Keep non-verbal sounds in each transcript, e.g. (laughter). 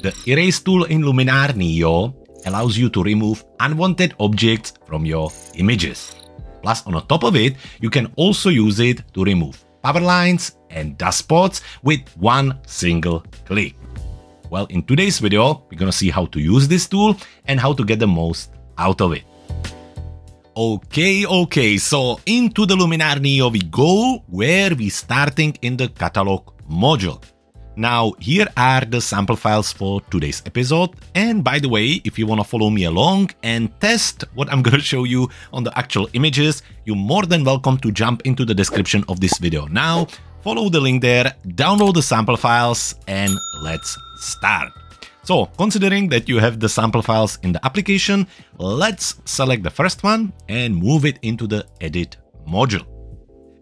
The Erase tool in Luminar Neo allows you to remove unwanted objects from your images. Plus, on top of it, you can also use it to remove power lines and dust spots with one single click. Well, in today's video, we're gonna see how to use this tool and how to get the most out of it. Okay, okay, so into the Luminar Neo we go, where we starting in the catalog module. Now, here are the sample files for today's episode. And by the way, if you want to follow me along and test what I'm (laughs) going to show you on the actual images, you're more than welcome to jump into the description of this video now, follow the link there, download the sample files, and let's start. So, considering that you have the sample files in the application, let's select the first one and move it into the edit module.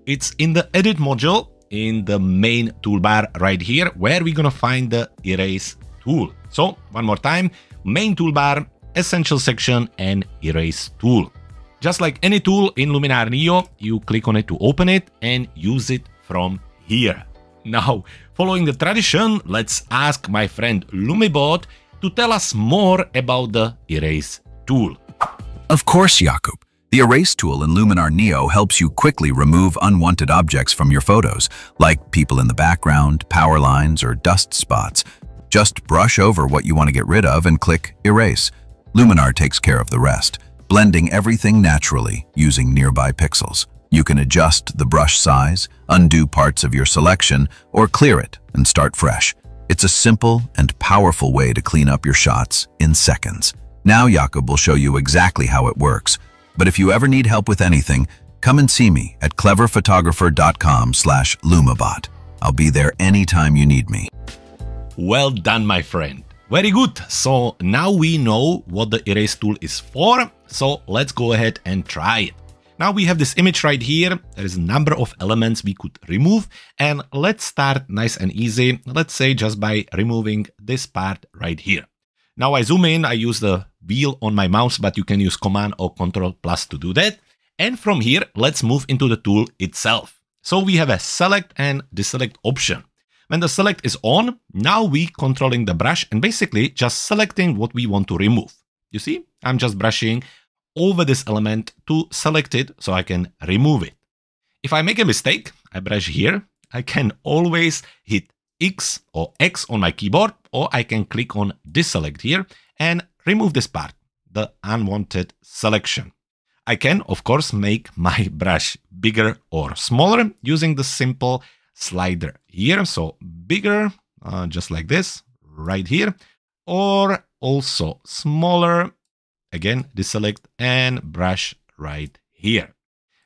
It's in the edit module in the main toolbar right here where we're gonna find the erase tool. So one more time, main toolbar, essential section and erase tool. Just like any tool in Luminar Neo, you click on it to open it and use it from here. Now, following the tradition, let's ask my friend Lumibot to tell us more about the erase tool. Of course, Jakub. The Erase tool in Luminar Neo helps you quickly remove unwanted objects from your photos, like people in the background, power lines, or dust spots. Just brush over what you want to get rid of and click Erase. Luminar takes care of the rest, blending everything naturally using nearby pixels. You can adjust the brush size, undo parts of your selection, or clear it and start fresh. It's a simple and powerful way to clean up your shots in seconds. Now Jakub will show you exactly how it works. But if you ever need help with anything, come and see me at cleverphotographer.com slash lumibot. I'll be there anytime you need me. Well done, my friend. Very good. So now we know what the erase tool is for. So let's go ahead and try it. Now we have this image right here. There is a number of elements we could remove. And let's start nice and easy. Let's say just by removing this part right here. Now I zoom in, I use the wheel on my mouse, but you can use Command or Control plus to do that. And from here, let's move into the tool itself. So we have a select and deselect option. When the select is on, now we controlling the brush and basically just selecting what we want to remove. You see, I'm just brushing over this element to select it so I can remove it. If I make a mistake, I brush here, I can always hit X or X on my keyboard, or I can click on deselect here and remove this part, the unwanted selection. I can, of course, make my (laughs) brush bigger or smaller using the simple slider here. So bigger, uh, just like this, right here, or also smaller, again, deselect and brush right here.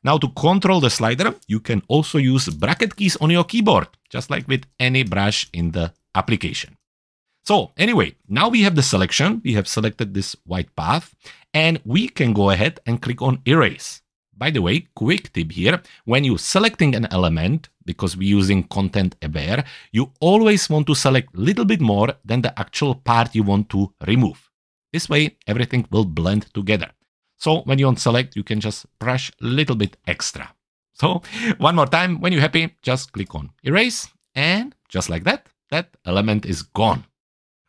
Now to control the slider, you can also use bracket keys on your keyboard, just like with any brush in the application. So anyway, now we have the selection. We have selected this white path and we can go ahead and click on erase. By the way, quick tip here, when you're selecting an element, because we're using content aware, you always want to select a little bit more than the actual part you want to remove. This way, everything will blend together. So when you on select, you can just brush a little bit extra. So (laughs) one more time, when you're happy, just click on erase and just like that, that element is gone.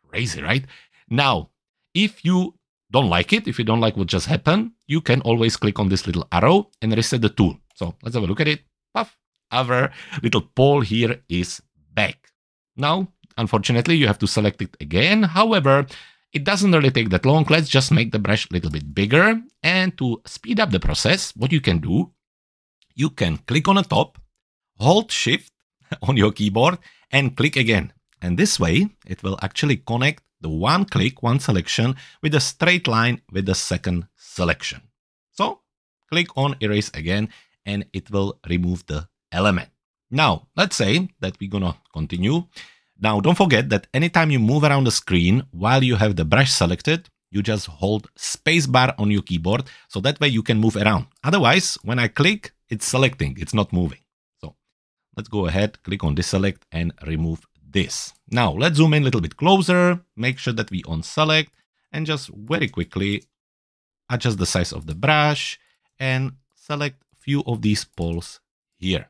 Crazy, right? Now, if you don't like it, if you don't like what just happened, you can always click on this little arrow and reset the tool. So let's have a look at it. Puff, our little pole here is back. Now, unfortunately, you have to select it again. However, it doesn't really take that long. Let's just make the brush a little bit bigger. And to speed up the process, what you can do, you can click on the top, hold shift (laughs) on your keyboard and click again. And this way, it will actually connect the one click, one selection with a straight line with the second selection. So click on erase again and it will remove the element. Now, let's say that we're gonna continue. Now, don't forget that anytime you move around the screen while you have the brush selected, you just hold spacebar on your keyboard, so that way you can move around. Otherwise, when I click, it's selecting, it's not moving. So let's go ahead, click on deselect and remove this. Now let's zoom in a little bit closer, make sure that we on select and just very quickly adjust the size of the brush and select a few of these poles here.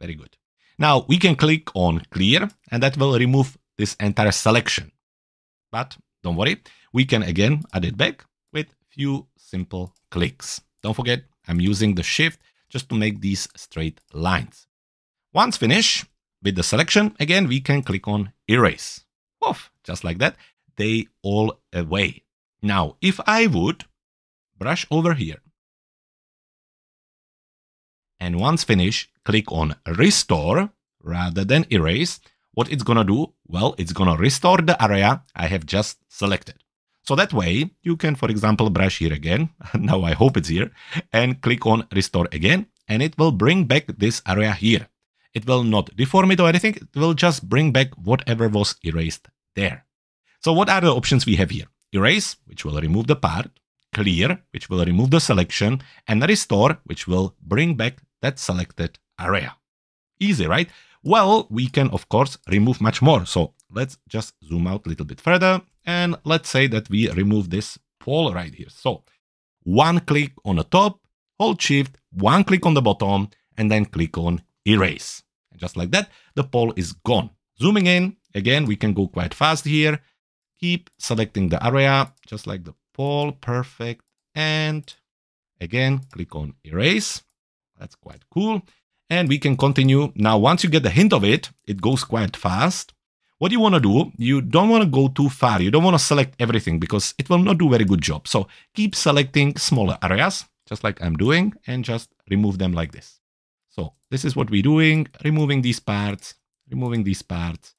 Very good. Now we can click on clear and that will remove this entire selection. But don't worry, we can again add it back with few simple clicks. Don't forget, I'm using the shift just to make these straight lines. Once finished with the selection, again, we can click on erase. Oof, just like that, they all away. Now, if I would brush over here, and once finished, click on restore rather than erase, what it's gonna do? Well, it's gonna restore the area I have just selected. So that way, you can, for example, brush here again, (laughs) now I hope it's here, and click on restore again, and it will bring back this area here. It will not deform it or anything, it will just bring back whatever was erased there. So what are the options we have here? Erase, which will remove the part, clear, which will remove the selection, and restore, which will bring back that selected area. Easy, right? Well, we can, of course, remove much more. So let's just zoom out a little bit further. And let's say that we remove this pole right here. So one click on the top, hold shift, one click on the bottom, and then click on erase. And just like that, the pole is gone. Zooming in, again, we can go quite fast here. Keep selecting the area, just like the pole, perfect. And again, click on erase. That's quite cool. And we can continue. Now, once you get the hint of it, it goes quite fast. What you want to do, you don't want to go too far. You don't want to select everything because it will not do a very good job. So keep selecting smaller areas, just like I'm doing, and just remove them like this. So this is what we're doing, removing these parts, removing these parts,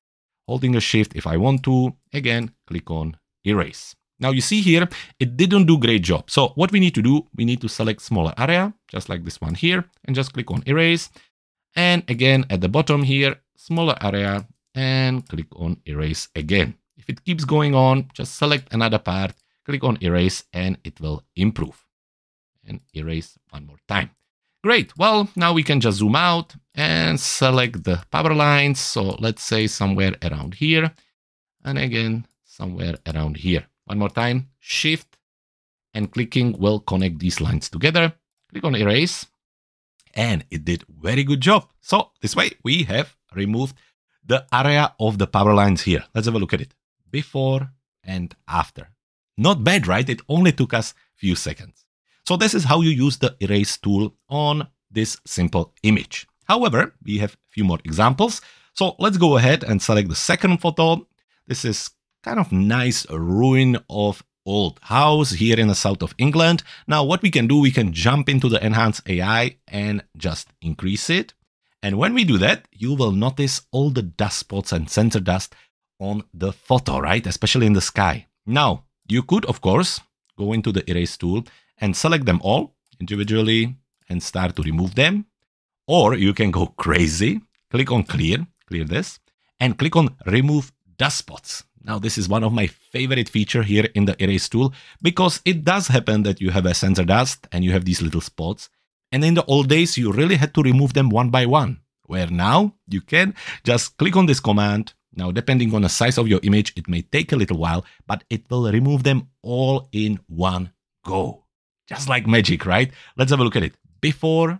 holding a shift if I want to. Again, click on erase. Now you see here, it didn't do great job. So what we need to do, we need to select smaller area, just like this one here, and just click on erase. And again, at the bottom here, smaller area, and click on erase again. If it keeps going on, just select another part, click on erase, and it will improve. And erase one more time. Great, well, now we can just zoom out and select the power lines. So let's say somewhere around here, and again, somewhere around here. One more time, Shift and clicking will connect these lines together. Click on Erase and it did very good job. So this way we have removed the area of the power lines here. Let's have a look at it. Before and after. Not bad, right? It only took us few seconds. So this is how you use the erase tool on this simple image. However, we have a few more examples. So let's go ahead and select the second photo. This is kind of nice ruin of old house here in the south of England. Now what we can do, we can jump into the Enhance AI and just increase it. And when we do that, you will notice all the dust spots and sensor dust on the photo, right? Especially in the sky. Now, you could, of course, go into the erase tool and select them all individually and start to remove them. Or you can go crazy, click on clear, clear this, and click on remove dust spots. Now, this is one of my favorite feature here in the erase tool because it does happen that you have a sensor dust and you have these little spots. And in the old days, you really had to remove them one by one, where now you can just click on this command. Now, depending on the size of your image, it may take a little while, but it will remove them all in one go. Just like magic, right? Let's have a look at it. Before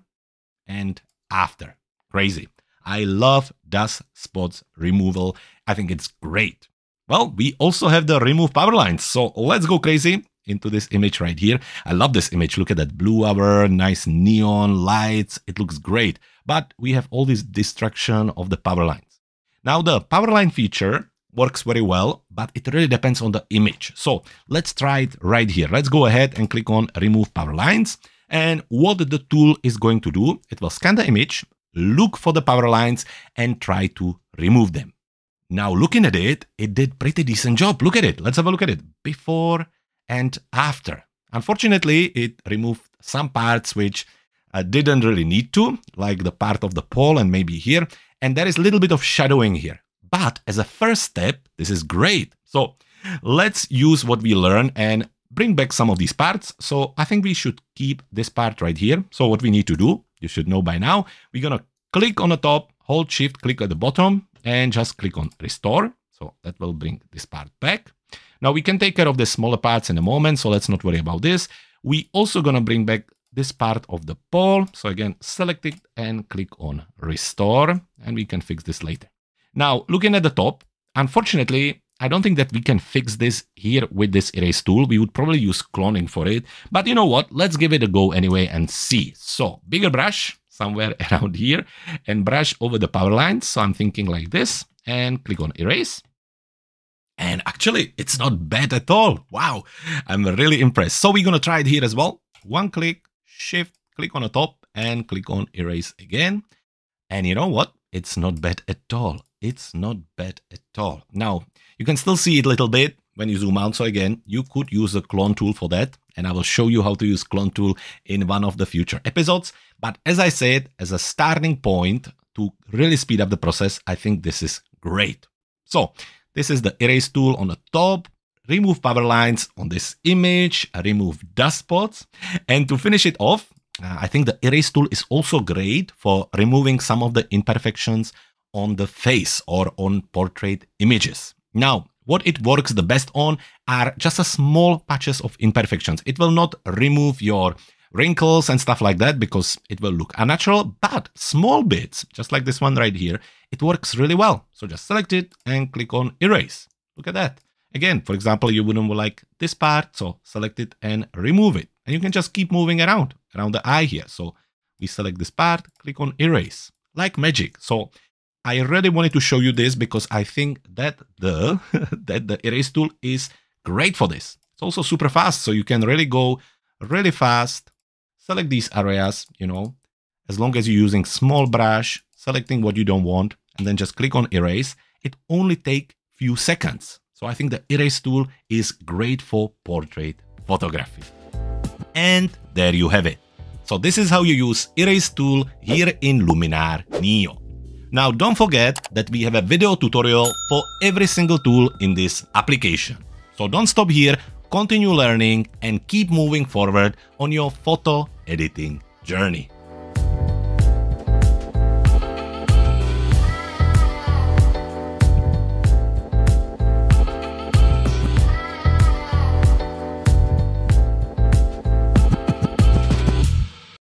and after. Crazy. I love dust spots removal. I think it's great. Well, we also have the remove power lines. So let's go crazy into this image right here. I love this image. Look at that blue hour, nice neon lights. It looks great. But we have all this destruction of the power lines. Now the power line feature works very well, but it really depends on the image. So let's try it right here. Let's go ahead and click on remove power lines. And what the tool is going to do, it will scan the image, look for the power lines and try to remove them. Now looking at it, it did pretty decent job. Look at it. Let's have a look at it. Before and after. Unfortunately, it removed some parts which uh, didn't really need to, like the part of the pole and maybe here. And there is a little bit of shadowing here. But as a first step, this is great. So let's use what we learn and bring back some of these parts. So I think we should keep this part right here. So what we need to do, you should know by now, we're going to click on the top, hold shift, click at the bottom, and just click on restore. So that will bring this part back. Now we can take care of the smaller parts in a moment, so let's not worry about this. We also gonna bring back this part of the pole. So again, select it and click on restore, and we can fix this later. Now, looking at the top, unfortunately, I don't think that we can fix this here with this erase tool. We would probably use cloning for it. But you know what? Let's give it a go anyway and see. So bigger brush somewhere (laughs) around here and brush over the power lines. So I'm thinking like this and click on erase. And actually, it's not bad at all. Wow, I'm really impressed. So we're going to try it here as well. One click, shift, click on the top and click on erase again. And you know what? It's not bad at all. It's not bad at all. Now, you can still see it a little bit when you zoom out. So again, you could use the clone tool for that. And I will show you how to use clone tool in one of the future episodes. But as I said, as a starting point to really speed up the process, I think this is great. So this is the erase tool on the top. Remove power lines on this image, remove dust spots. And to finish it off, uh, I think the erase tool is also great for removing some of the imperfections on the face or on portrait images. Now, what it works the best on are just a small patches of imperfections. It will not remove your wrinkles and stuff like that because it will look unnatural, but small bits, just like this one right here, it works really well. So just select it and click on erase. Look at that. Again, for example, you wouldn't like this part, so select it and remove it. And you can just keep moving around, around the eye here. So we select this part, click on erase, like magic. So I really wanted to show you this because I think that the, (laughs) that the erase tool is great for this. It's also super fast, so you can really go really fast, select these areas, you know, as long as you're using small brush, selecting what you don't want, and then just click on erase, it only take few seconds. So I think the erase tool is great for portrait photography. And there you have it. So this is how you use erase tool here in Luminar Neo. Now don't forget that we have a video tutorial for every single tool in this application. So don't stop here, continue learning and keep moving forward on your photo editing journey.